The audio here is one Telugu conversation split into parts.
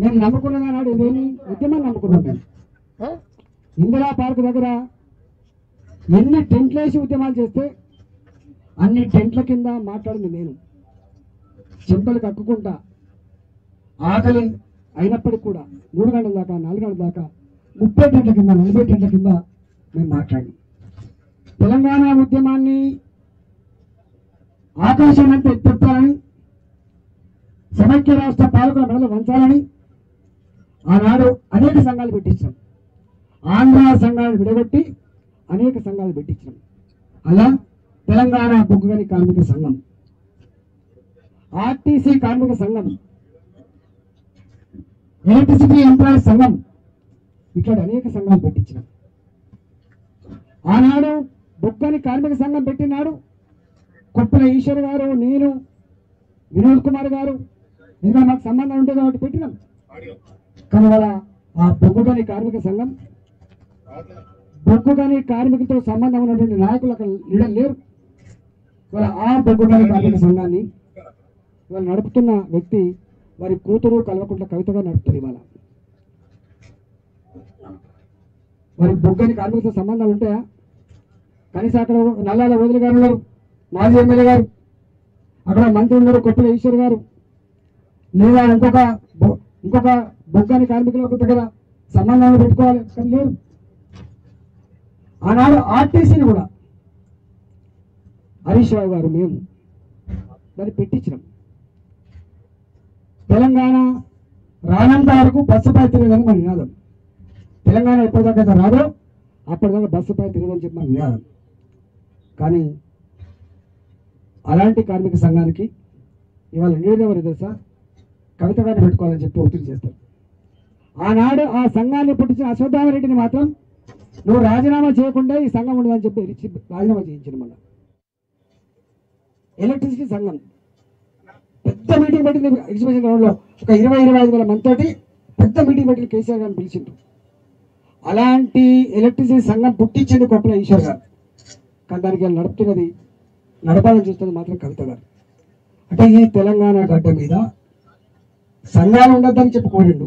మేము నమ్ముకున్న నాడు ఇదేమి ఉద్యమం నమ్ముకున్నాం మేము ఇందిరా పార్క్ దగ్గర ఎన్ని టెంట్లు వేసి ఉద్యమాలు చేస్తే అన్ని టెంట్ల కింద మాట్లాడింది నేను. చెంపలు కక్కుకుంటా. ఆకలి అయినప్పటికీ కూడా మూడు గంటల దాకా నాలుగు గంటల దాకా ముప్పై టెంట్ల కింద నలభై టెంట్ల కింద మేము మాట్లాడినాం. తెలంగాణ ఉద్యమాన్ని ఆకాశానంతా ఎత్తెత్తాలని సమైక్య రాష్ట్ర పాలకుల మెడలు వంచాలని ఆనాడు అనేక సంఘాలు పెట్టించాం ఆంధ్ర సంఘాలు విడగొట్టి అనేక సంఘాలు పెట్టించాం అలా తెలంగాణ బొగ్గుగని కార్మిక సంఘం ఆర్టీసీ కార్మిక సంఘం ఎలక్ట్రిసిటీ ఎంప్లాయీస్ సంఘం ఇట్లా అనేక సంఘాలు పెట్టించినాం. ఆనాడు బొగ్గని కార్మిక సంఘం పెట్టినాడు కొప్పుల ఈశ్వర్ గారు నేను వినోద్ కుమార్ గారు. ఇంకా మాకు సంబంధం ఉంటే కాబట్టి పెట్టినాం. కానీ వాళ్ళ ఆ బొగ్గుగని కార్మిక సంఘం. బొగ్గుగని కార్మికులతో సంబంధం ఉన్నటువంటి నాయకులు అక్కడ లీడర్ లేరు. వాళ్ళ ఆ బొగ్గుగని కార్మిక సంఘాన్ని వాళ్ళు నడుపుతున్న వ్యక్తి వారి కూతురు కల్వకుంట్ల కవితగా నడుపుతుంది ఇవాళ. మరి బొగ్గని కార్మికులతో సంబంధాలు ఉంటాయా? కనీసం అక్కడ నల్లాల వదిలి గారు ఉన్నారు మాజీ ఎమ్మెల్యే గారు అక్కడ మంత్రి ఉన్నారు కొప్పుల ఈశ్వర్ గారు. లేదా ఇంకొక ఇంకొక బొగ్గని కార్మికులకు దగ్గర సంబంధాలు పెట్టుకోవాలి కానీ లేరు ఆనాడు ఆర్టీసీని కూడా హరీష్ రావు గారు మేము దాన్ని పెట్టించినాం. తెలంగాణ రానంత వరకు బస్సుపై తిరగదని మన నినాదం. తెలంగాణ ఎప్పటిదాకా రాదో అప్పటిదాకా బస్సుపై తిరగదని చెప్పి మన నినాదం. కానీ అలాంటి కార్మిక సంఘానికి ఇవాళ లీడర్ ఎవరు తెలుసా? కవిత గారిని పెట్టుకోవాలని చెప్పి ఒత్తిడి చేస్తారు. ఆనాడు ఆ సంఘాన్ని పుట్టించిన అశ్వత్థామరెడ్డిని మాత్రం నువ్వు రాజీనామా చేయకుండా ఈ సంఘం ఉండదని చెప్పి ఇచ్చి రాజీనామా చేయించిన మన ఎలక్ట్రిసిటీ సంఘం. పెద్ద మీటింగ్ పెట్టింది ఎగ్జిబిషన్ గ్రౌండ్లో. ఒక ఇరవై ఇరవై ఐదు వేల మంది పెద్ద మీటింగ్ పెట్టిన కేసీఆర్ గారిని పిలిచిండ్రు. అలాంటి ఎలక్ట్రిసిటీ సంఘం పుట్టించింది కొప్పల ఈశ్వర్ గారు. కానీ దానికి నడుపుతున్నది నడపాలని చూస్తున్నది మాత్రం కవిత గారు. అంటే ఈ తెలంగాణ గడ్డ మీద సంఘాలు ఉండొద్దని చెప్పుకోరిండు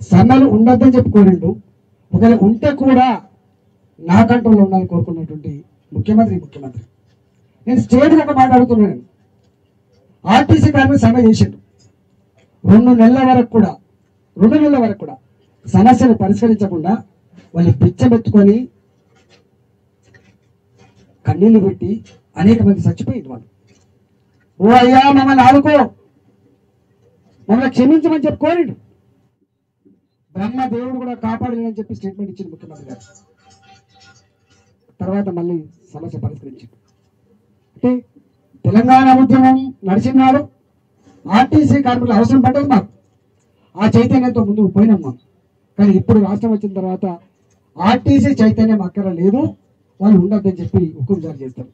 సన్నలు సంఘాలు ఉండొద్దని చెప్పుకోరిండు ఒకవేళ ఉంటే కూడా నా కంట్రోల్లో ఉండాలని కోరుకున్నటువంటి ముఖ్యమంత్రి ముఖ్యమంత్రి. నేను స్టేట్ ఒక మాట్లాడుతున్నాను ఆర్టీసీ కార్మిక సమ్మె చేసిండు. రెండు నెలల వరకు కూడా రెండు నెలల వరకు కూడా సమస్యను పరిష్కరించకుండా వాళ్ళు పిచ్చబెట్టుకొని కన్నీళ్ళు పెట్టి అనేక మంది చచ్చిపోయింది వాళ్ళు. ఓ అయ్యా మమ్మల్ని ఆదుకో. మమ్మల్ని క్షమించమని చెప్పి కోరిండు బ్రహ్మ దేవుడు కూడా కాపాడలేదని చెప్పి స్టేట్మెంట్ ఇచ్చింది ముఖ్యమంత్రి గారు. తర్వాత మళ్ళీ సమస్య పరిష్కరించింది. అంటే తెలంగాణ ఉద్యమం నడిచినాడు ఆర్టీసీ కార్మికులు అవసరం పడ్డది మాకు. ఆ చైతన్యంతో ముందుకు పోయినాం మనం కానీ ఇప్పుడు రాష్ట్రం వచ్చిన తర్వాత ఆర్టీసీ చైతన్యం అక్కడ లేదు. వాళ్ళు ఉండొద్దని చెప్పి హుకుం జారీ చేస్తారు.